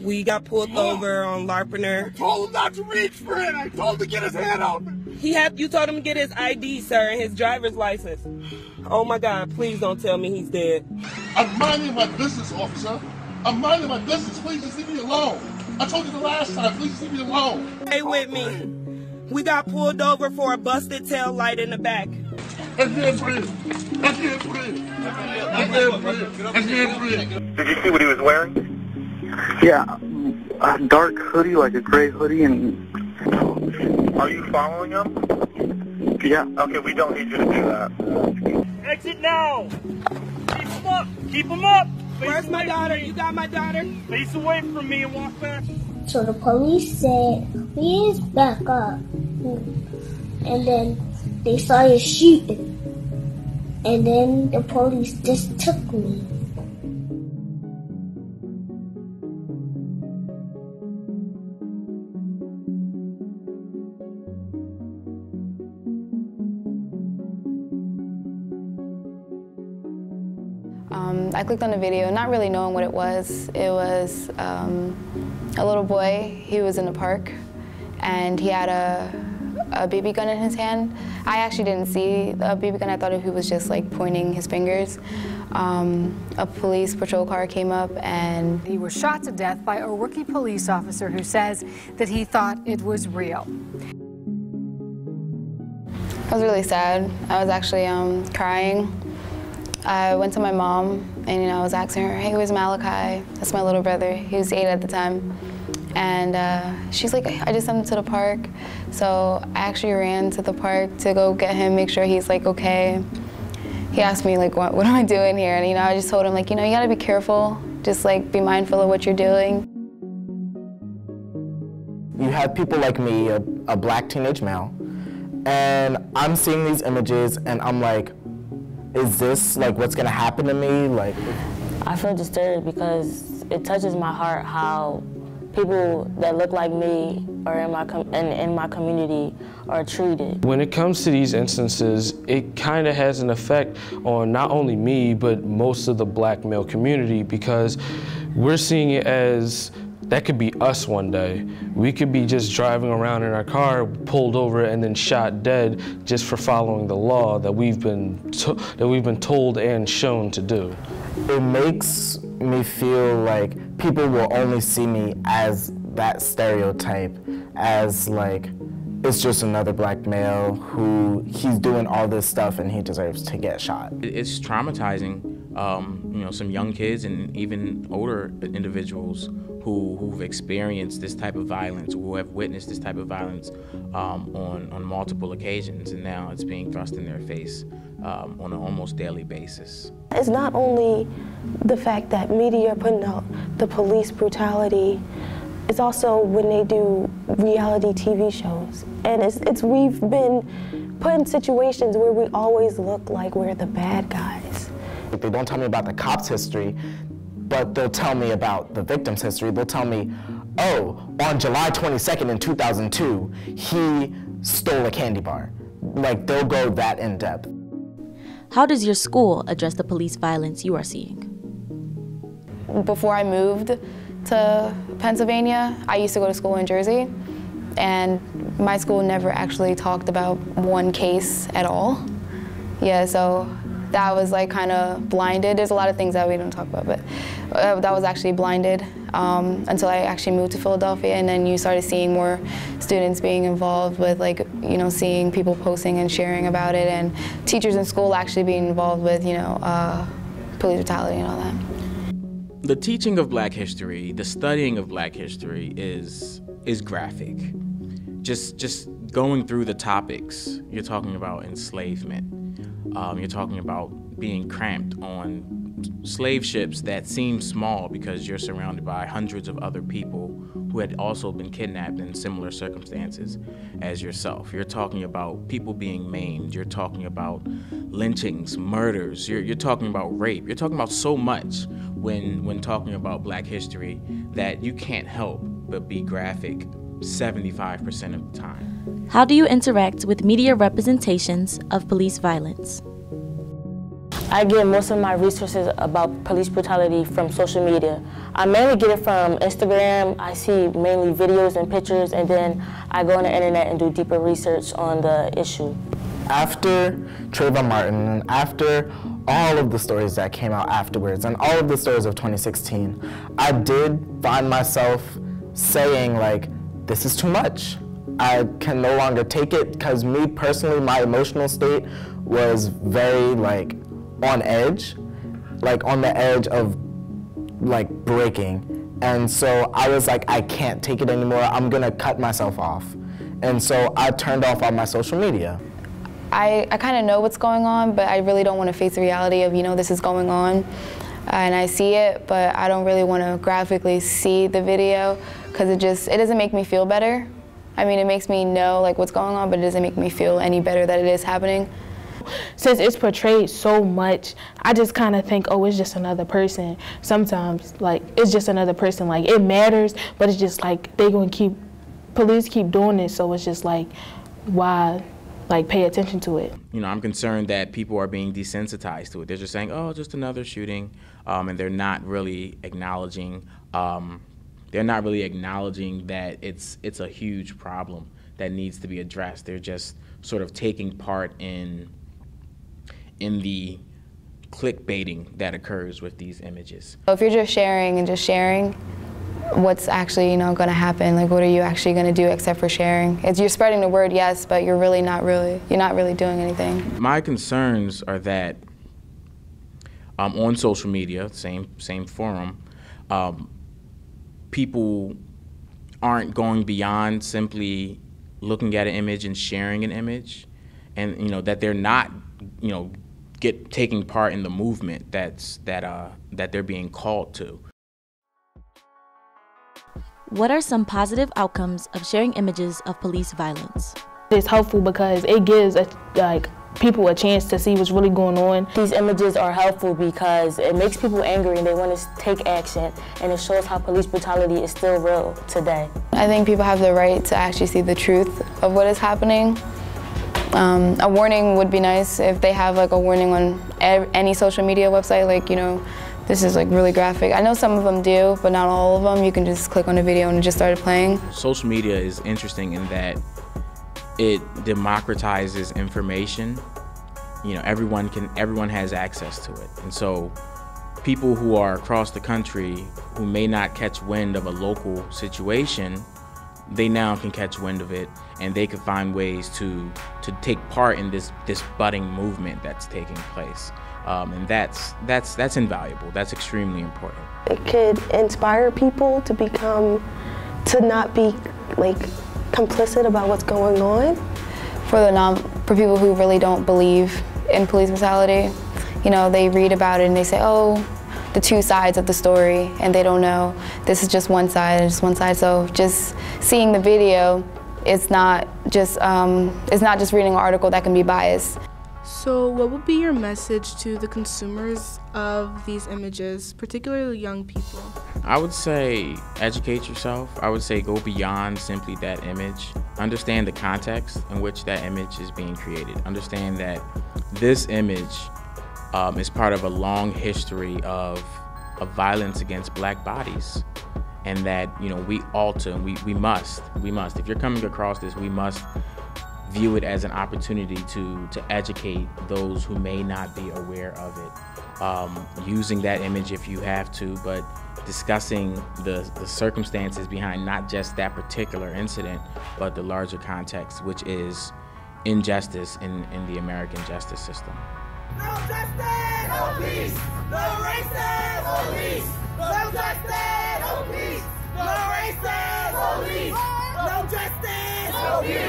We got pulled over on Larpenteur. I told him not to reach for it. I told him to get his hand out. He had you told him to get his ID, sir, and his driver's license. Oh my God! Please don't tell me he's dead. I'm minding my business, officer. I'm minding my business. Please just leave me alone. I told you the last time. Please just leave me alone. Stay with me. We got pulled over for a busted tail light in the back. I can't breathe. I can't breathe. I can't breathe. I can't breathe. Did you see what he was wearing? Yeah, a dark hoodie, like a gray hoodie, and Are you following him? yeah, Okay, we don't need you to do that. Exit now! Keep him up! Keep him up! Face Where's my daughter? You got my daughter? Face away from me and walk back. So the police said, please back up. And then they started shooting. And then the police just took me. Um, I clicked on the video, not really knowing what it was. It was um, a little boy. He was in the park, and he had a, a BB gun in his hand. I actually didn't see a BB gun. I thought he was just like pointing his fingers. Um, a police patrol car came up, and He was shot to death by a rookie police officer who says that he thought it was real. I was really sad. I was actually um, crying. I went to my mom and you know I was asking her, "Hey, where's Malachi? That's my little brother. He was eight at the time." And uh, she's like, "I just sent him to the park." So I actually ran to the park to go get him, make sure he's like okay. He asked me like, "What, what am I doing here?" And you know, I just told him like, you know, you gotta be careful. Just like be mindful of what you're doing. you have people like me, a, a black teenage male, and I'm seeing these images and I'm like, is this like what's gonna happen to me? Like, I feel disturbed because it touches my heart how people that look like me or in my com- in, in my community are treated. When it comes to these instances, it kind of has an effect on not only me, but most of the black male community because we're seeing it as that could be us one day. We could be just driving around in our car, pulled over, and then shot dead just for following the law that we've been to- that we've been told and shown to do. it makes me feel like people will only see me as that stereotype, as like it's just another black male who he's doing all this stuff and he deserves to get shot. It's traumatizing, um, you know, some young kids and even older individuals who, who've experienced this type of violence, who have witnessed this type of violence um, on, on multiple occasions, and now it's being thrust in their face um, on an almost daily basis. It's not only the fact that media are putting out the police brutality, it's also when they do reality TV shows. And it's, it's we've been put in situations where we always look like we're the bad guys. Like, They don't tell me about the cop's history, but they'll tell me about the victim's history. They'll tell me, oh, on July 22nd in 2002, he stole a candy bar. Like they'll go that in depth. How does your school address the police violence you are seeing? before I moved to Pennsylvania, I used to go to school in Jersey, and my school never actually talked about one case at all. Yeah, so that was like kind of blinded. There's a lot of things that we don't talk about, but uh, that was actually blinded um, until I actually moved to Philadelphia, and then you started seeing more students being involved with like, you know, seeing people posting and sharing about it, and teachers in school actually being involved with, you know, uh, police brutality and all that. The teaching of black history, the studying of black history is is graphic. Just just going through the topics, you're talking about enslavement. Um, you're talking about being cramped on slave ships that seem small because you're surrounded by hundreds of other people who had also been kidnapped in similar circumstances as yourself. You're talking about people being maimed. You're talking about lynchings, murders. You're, you're talking about rape. You're talking about so much when when talking about black history that you can't help but be graphic 75% of the time. How do you interact with media representations of police violence? I get most of my resources about police brutality from social media. I mainly get it from Instagram. I see mainly videos and pictures, and then I go on the internet and do deeper research on the issue. After Trayvon Martin and after all of the stories that came out afterwards and all of the stories of 2016, I did find myself saying like, this is too much. I can no longer take it because me personally, my emotional state was very like on edge, like on the edge of like breaking. And so I was like, I can't take it anymore. I'm gonna cut myself off. And so I turned off all my social media. I, I kind of know what's going on, but I really don't want to face the reality of, you know, this is going on. And I see it, but I don't really want to graphically see the video because it just, it doesn't make me feel better. I mean, it makes me know like what's going on, but it doesn't make me feel any better that it is happening. Since it's portrayed so much, I just kind of think, oh, it's just another person. Sometimes, like, it's just another person. Like, it matters, but it's just like they're gonna keep, police keep doing it, so it's just like, why like pay attention to it. You know, I'm concerned that people are being desensitized to it. They're just saying, "Oh, just another shooting," um, and they're not really acknowledging. Um, they're not really acknowledging that it's it's a huge problem that needs to be addressed. They're just sort of taking part in in the clickbaiting that occurs with these images. If you're just sharing and just sharing, what's actually you know going to happen like what are you actually going to do except for sharing it's you're spreading the word yes but you're really not really you're not really doing anything my concerns are that um, on social media same same forum um, people aren't going beyond simply looking at an image and sharing an image and you know that they're not you know get taking part in the movement that's that uh that they're being called to what are some positive outcomes of sharing images of police violence? It's helpful because it gives a, like people a chance to see what's really going on. These images are helpful because it makes people angry and they want to take action and it shows how police brutality is still real today. I think people have the right to actually see the truth of what is happening. Um, a warning would be nice if they have like a warning on any social media website, like, you know, this is like really graphic. I know some of them do, but not all of them. You can just click on a video and it just started playing. Social media is interesting in that it democratizes information. You know, everyone can, everyone has access to it. And so people who are across the country who may not catch wind of a local situation, they now can catch wind of it and they can find ways to to take part in this this budding movement that's taking place um, and that's that's that's invaluable. That's extremely important. It could inspire people to become to not be like complicit about what's going on. For the non for people who really don't believe in police brutality, you know, they read about it and they say, oh, the two sides of the story, and they don't know this is just one side, it's one side. So just seeing the video, it's not just um, it's not just reading an article that can be biased. So, what would be your message to the consumers of these images, particularly young people? I would say educate yourself. I would say go beyond simply that image. Understand the context in which that image is being created. Understand that this image um, is part of a long history of, of violence against black bodies. And that, you know, we alter, we, we must, we must. If you're coming across this, we must view it as an opportunity to to educate those who may not be aware of it um, using that image if you have to, but discussing the, the circumstances behind not just that particular incident, but the larger context, which is injustice in, in the American justice system. No justice, no peace. No racism, no peace. No justice, no peace. No no peace. No justice, no peace.